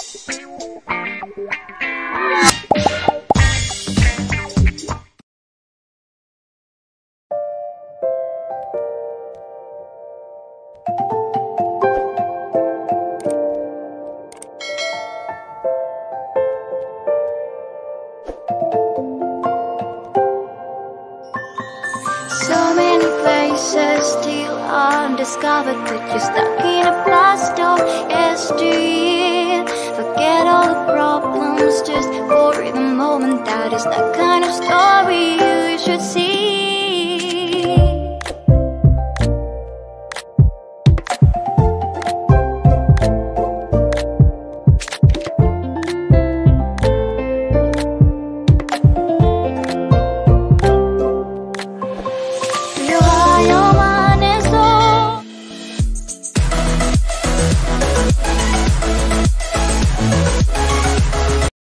So many places still undiscovered, but you're stuck in the moment. That is the kind of story you should see.